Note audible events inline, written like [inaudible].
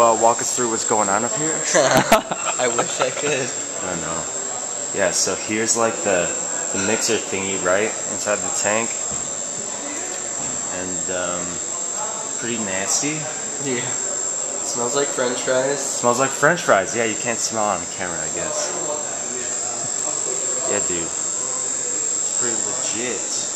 uh, walk us through what's going on up here? [laughs] I wish I could. I know. Yeah, so here's like the, the mixer thingy, right? Inside the tank. And, um, pretty nasty. Yeah. Smells like french fries. Smells like french fries. Yeah, you can't smell on camera, I guess. Yeah, dude. It's pretty legit.